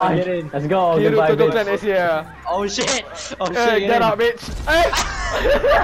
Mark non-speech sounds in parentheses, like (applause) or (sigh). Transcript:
Get in. Let's go. Goodbye, bitch. Oh shit! Oh uh, shit! Get get out, bitch. Hey! (laughs)